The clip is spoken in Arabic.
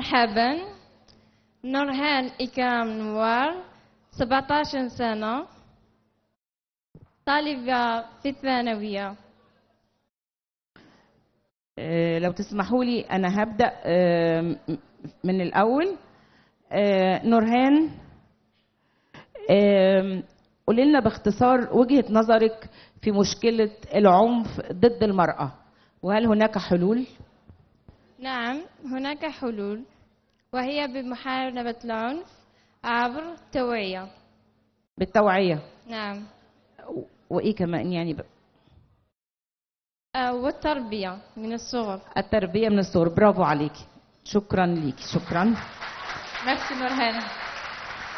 مرحبا. نورهان إكرام نوار. 17 سنة. طالبة في الثانوية آه، لو تسمحوا لي أنا هبدأ آه، من الأول. آه، نورهان قولي لنا باختصار وجهة نظرك في مشكلة العنف ضد المرأة. وهل هناك حلول؟ نعم هناك حلول. وهي بمحاربة العنف عبر التوعية. بالتوعية. نعم. و- وإيه كمان يعني ب- آه، والتربية من الصغر. التربية من الصغر. برافو عليكي شكرا ليكي شكرا. ميرسي نورهان